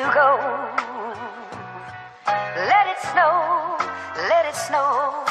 to go. Let it snow, let it snow, let it snow.